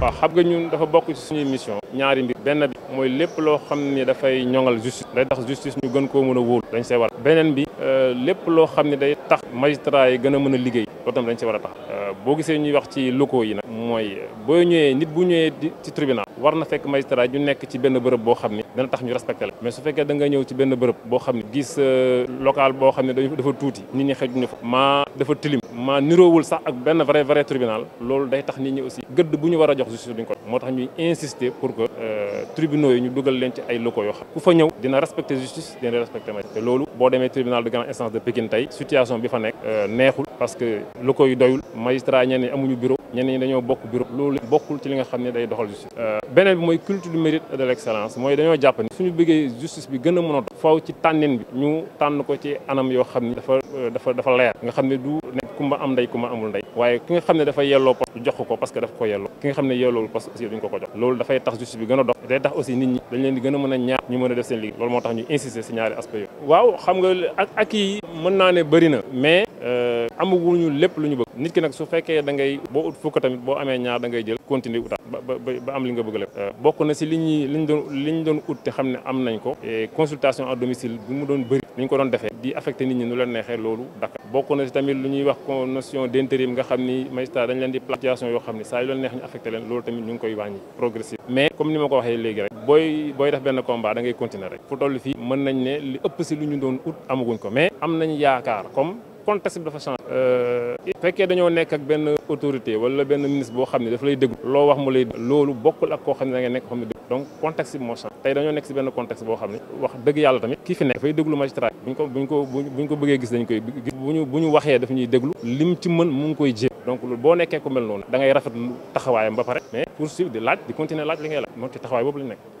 waaw xam nga ñun dafa bokk ci suñuy mission ñaari mbir benn bi mooy lépp loo xam ne dafay ñoŋal justice day tax justice ñu gën koo mën a wóolu dañ see war beneen bi euh, lépp loo xam ne day tax magistrat yi gën a mën a liggéey loolu tam dañ see war a tax euh, boo gisee ñuy wax ci locaux yi nag mooy boo ñëwee nit bu ñëwee ci tribunal war na fekk magistrat ñu nekk ci benn bërëb boo xam ne dana tax ñu respecté la mais su fekkee da nga ñëw ci benn bërëb boo xam ne gis euh, local boo xam ne dafa tuuti nit ñi xejuñu fa maa dafa tilim maa niroowul sax ak benn vrai vrai tribunal loolu day tax nit ñi aussi gëdd bu ñu war a jox justice duñ ko moo tax ñuy insister pour que euh, tribunaux yi ñu dugal leen ci ay locaux yoo xam ku fa ñëw dina respecter justice dina respecter ma te loolu boo demee tribunal de grande instance de Pékin tey situation bi fa nekk euh, neexul parce que locaux yi doyul magistrat ñenn ñi amuñu bureau ñenn ñi dañoo bokk bureau loolu bokkul ci li nga xam ne day doxal justice Euh, beneen bi mooy culture du mérite et de l'excellence mooy dañoo jàpp ni suñu bëggee justice bi gën a mën a faw ci tànnin bi ñu tànn ko ci anam yoo xam ni dafa euh, dafa dafa leer nga xam ne du nekk ku ma am ndey ku ma amul ndey waaye ki nga xam ne dafa yelloo poste jox ko parce que daf ko yelloo ki nga xam ne yelloowul poste aussi duñ ko ko jox loolu dafay tax justice bi gën a dox day tax aussi nit ñi dañ leen di gën a mën a ñaar ñu mën a def seen liggéey loolu moo tax ñu insister si ñaari aspect yooyu waaw xam nga ak ak yi mën naa ne bëri na mais euh, amaguñu lépp lu ñu bëgg nit ki nag su fekkee da ngay boo ut fukk tamit boo amee ñaar da ngay jël continuer utaat ba ba am li nga bëgg lépp euh, bokk na si li ñuy li ñu doon li ñu doon ut te xam ne am nañ ko consultation à domicile bi mu doon bëri ni ñu ko doon defee di affecté nit ñi nu leen neexee loolu dakk bokk na si tamit lu ñuy wax notion d'intérim nga xam ni magistrat dañ leen di plagiation yoo xam ni saa yu leen neex ñu affecté leen loolu tamit ñu ngi koy wàññi progressif mais comme ni ma ko waxee léegi rek booy booy def benn combat da ngay continuer rek fu toll fii mën nañ ne li ëpp si lu ñu doon ut amaguñ ko mais am nañ yaakaar comme contexte bi dafa changé euh, fekkee dañoo nekk ak benn autorité wala benn ministre boo xam ne daf lay déglu loo wax mu lay loolu bokkul ak koo xam ne da ngay nekk xam ne donc contexte bi moo changé tey dañoo nekk si benn contexte boo xam ne wax dëgg yàlla tamit kii fi nekk dafay déglu magistrat buñ ko buñ ko buñ ko bëggee gis dañ koy gis bu ñu bu ñu waxee daf ñuy déglu lim ci mën mu ngi koy jéem donc loolu boo nekkee ku mel noonu da ngay rafet taxawaayam ba pare mais poursuivre di laaj di continuer laaj li ngay laaj moom ci taxawaay boobu lañ nekk